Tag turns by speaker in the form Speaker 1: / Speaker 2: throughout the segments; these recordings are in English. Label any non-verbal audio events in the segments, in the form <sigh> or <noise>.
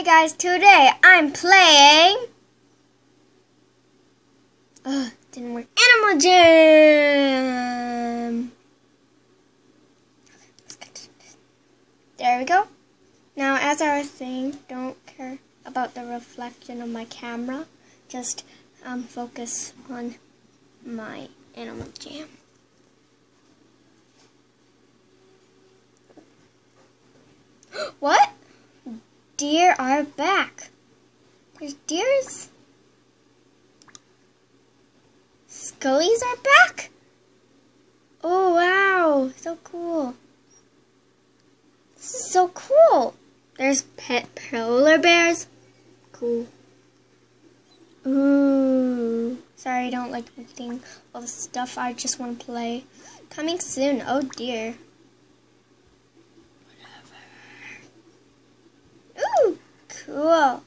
Speaker 1: Hey guys, today I'm playing. Ugh, didn't work. Animal Jam. There we go. Now, as I was saying, don't care about the reflection of my camera. Just um, focus on my Animal Jam. <gasps> what? Deer are back. There's deers. Scullies are back. Oh, wow. So cool. This is so cool. There's pet polar bears. Cool. Ooh. Sorry, I don't like reading all the stuff. I just want to play. Coming soon. Oh, dear. Ooh, cool.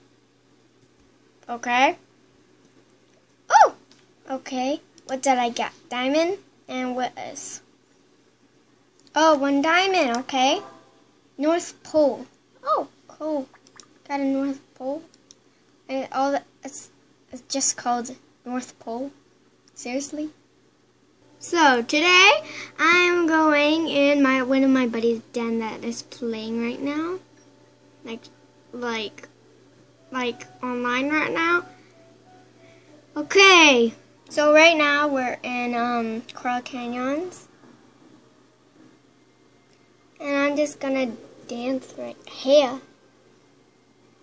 Speaker 1: Okay. Oh, okay. What did I get? Diamond? And what is? Oh, one diamond. Okay. North Pole. Oh, cool. Got a North Pole. And all that, it's, it's just called North Pole. Seriously? So today I'm going in my one of my buddies' den that is playing right now. Like like like online right now. Okay. So right now we're in um Coral Canyons. And I'm just gonna dance right here.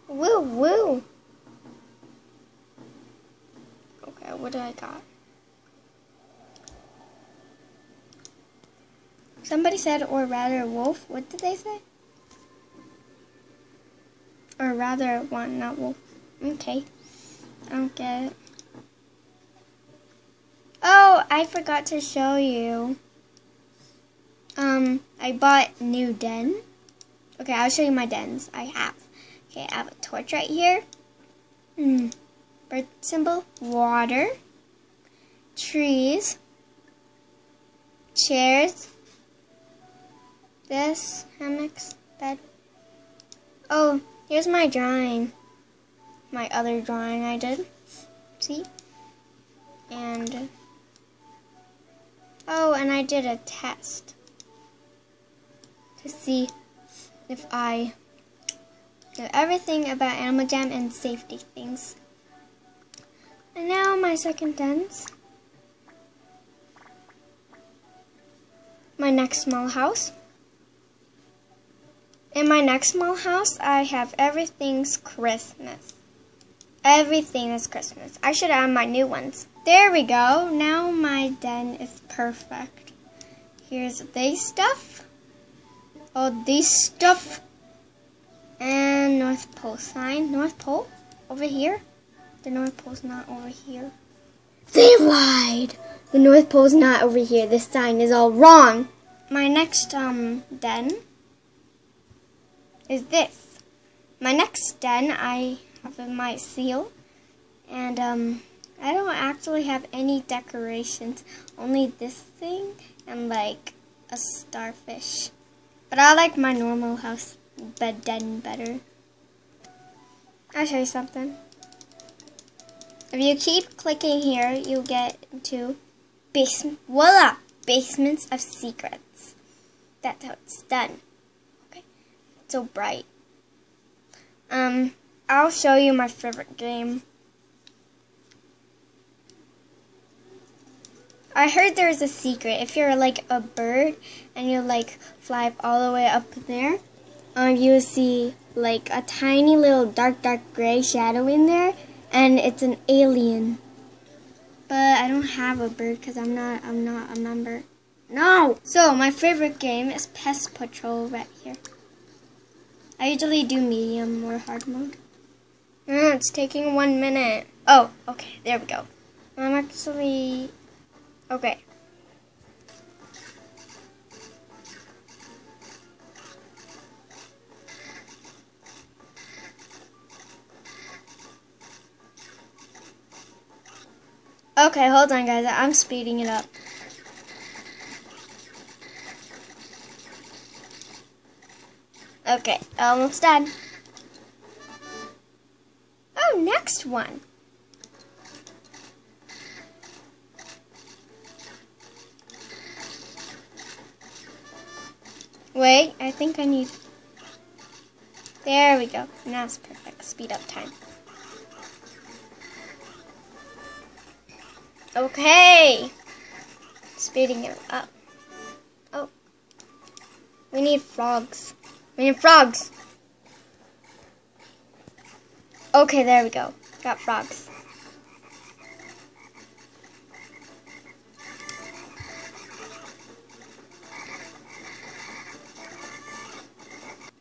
Speaker 1: Woo woo. Okay, what do I got? Somebody said, or rather, wolf. What did they say? Or rather, one, not wolf. Okay. I don't get it. Oh, I forgot to show you. Um, I bought new den. Okay, I'll show you my dens I have. Okay, I have a torch right here. Hmm. Bird symbol. Water. Trees. Chairs. This. Hammocks. Bed. Oh, here's my drawing. My other drawing I did. See? And... Oh, and I did a test. To see if I know everything about Animal Jam and safety things. And now my second dance. My next small house. In my next small house, I have everything's Christmas. Everything is Christmas. I should add my new ones. There we go. Now my den is perfect. Here's this stuff. All this stuff. And North Pole sign. North Pole? Over here? The North Pole's not over here. They lied! The North Pole's not over here. This sign is all wrong. My next um den is this. My next den I have my seal. And um I don't actually have any decorations. Only this thing and like a starfish. But I like my normal house bed den better. I'll show you something. If you keep clicking here, you'll get to basement. Voila! Basements of Secrets. That's how it's done. So bright. Um, I'll show you my favorite game. I heard there's a secret. If you're like a bird and you like fly all the way up there, um, you see like a tiny little dark, dark gray shadow in there, and it's an alien. But I don't have a bird because I'm not, I'm not a member. No! So, my favorite game is Pest Patrol right here. I usually do medium or hard mode. Mm, it's taking one minute. Oh, okay, there we go. I'm actually... Okay. Okay, hold on guys, I'm speeding it up. Okay, almost done. Oh, next one. Wait, I think I need... There we go. Now it's perfect. Speed up time. Okay. Speeding it up. Oh. We need frogs. Need frogs. Okay, there we go. Got frogs.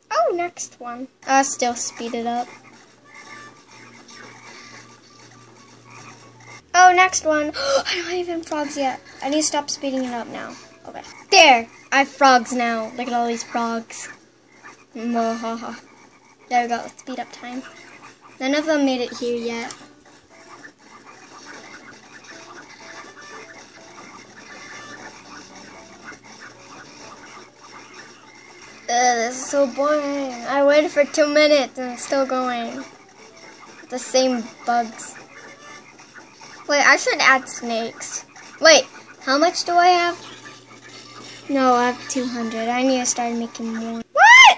Speaker 1: Oh, next one. I uh, still speed it up. Oh, next one. <gasps> I don't even frogs yet. I need to stop speeding it up now. Okay. There! I have frogs now. Look at all these frogs. There we go. Let's speed up time. None of them made it here yet. Ugh, this is so boring. I waited for two minutes and it's still going. The same bugs. Wait, I should add snakes. Wait, how much do I have? No, I have 200. I need to start making more.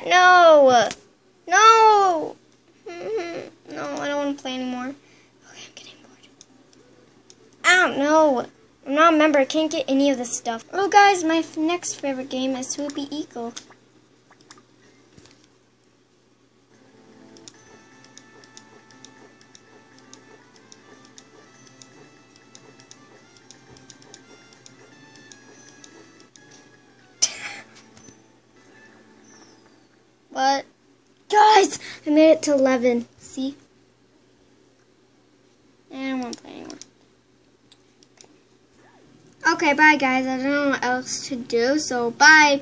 Speaker 1: No! No! Mm-hmm. No, I don't want to play anymore. Okay, I'm getting bored. Don't know. I'm not a member. I can't get any of this stuff. Oh, guys, my next favorite game is Swoopy Eagle. Guys, I made it to 11. See? And I to play anymore. Okay, bye guys. I don't know what else to do, so bye.